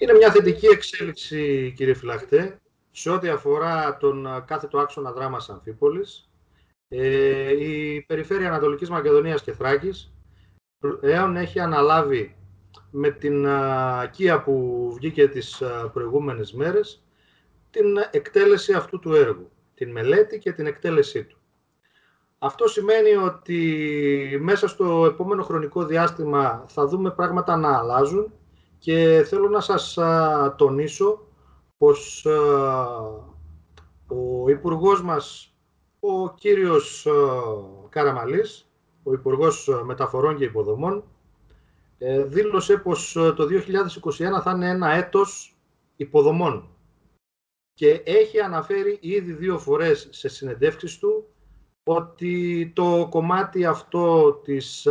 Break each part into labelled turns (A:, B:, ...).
A: Είναι μια θετική εξέλιξη, κύριε Φυλαχτέ, σε ό,τι αφορά τον κάθετο άξονα δράμας Αμφίπολης. Ε, η Περιφέρεια Ανατολικής Μακεδονίας και Θράκης έων έχει αναλάβει με την κία που βγήκε τις προηγούμενες μέρες την εκτέλεση αυτού του έργου, την μελέτη και την εκτέλεσή του. Αυτό σημαίνει ότι μέσα στο επόμενο χρονικό διάστημα θα δούμε πράγματα να αλλάζουν και θέλω να σας τονίσω πως ο Υπουργός μας, ο κύριος Καραμαλής, ο Υπουργός Μεταφορών και Υποδομών, ε, δήλωσε πως το 2021 θα είναι ένα έτος υποδομών. Και έχει αναφέρει ήδη δύο φορές σε συνεντεύξεις του ότι το κομμάτι αυτό της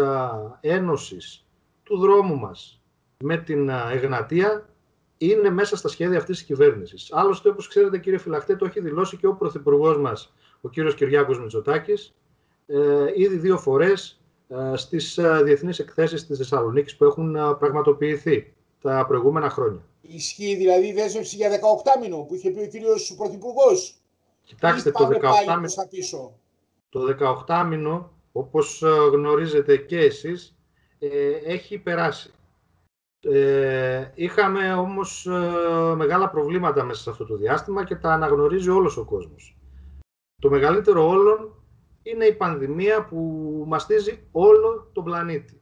A: ένωσης του δρόμου μας με την Εγνατία είναι μέσα στα σχέδια αυτής της κυβέρνησης. Άλλωστε, όπως ξέρετε κύριε Φυλαχτέ, το έχει δηλώσει και ο Πρωθυπουργός μας, ο κύριος Κυριάκος Μητσοτάκης, ε, ήδη δύο φορές ε, στις ε, διεθνείς εκθέσεις της Θεσσαλονίκης που έχουν πραγματοποιηθεί τα προηγούμενα χρόνια.
B: Ισχύει δηλαδή η δέσμευση για 18 μήνο που είχε πει ο κύριος Πρωθυπουργός.
A: Κοιτάξτε, το 18 μήνο. Το 18 μήνο, όπως γνωρίζετε και εσείς, έχει περάσει. Ε, είχαμε όμως ε, μεγάλα προβλήματα μέσα σε αυτό το διάστημα και τα αναγνωρίζει όλος ο κόσμος. Το μεγαλύτερο όλων είναι η πανδημία που μαστίζει όλο τον πλανήτη.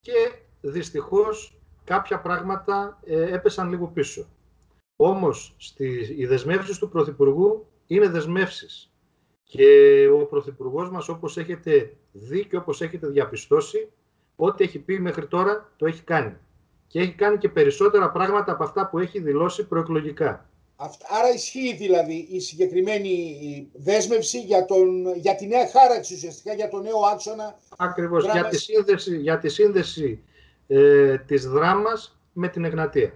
A: Και δυστυχώς κάποια πράγματα ε, έπεσαν λίγο πίσω. Όμως στις, οι δεσμεύσεις του Πρωθυπουργού είναι δεσμεύσεις. Και ο Πρωθυπουργός μας όπως έχετε δει και όπως έχετε διαπιστώσει, ό,τι έχει πει μέχρι τώρα το έχει κάνει και έχει κάνει και περισσότερα πράγματα από αυτά που έχει δηλώσει προεκλογικά.
B: Άρα ισχύει δηλαδή η συγκεκριμένη δέσμευση για, τον, για τη νέα χάραξη ουσιαστικά, για τον νέο άξονα.
A: Ακριβώς, για τη σύνδεση, για τη σύνδεση ε, της δράμας με την Εγνατία.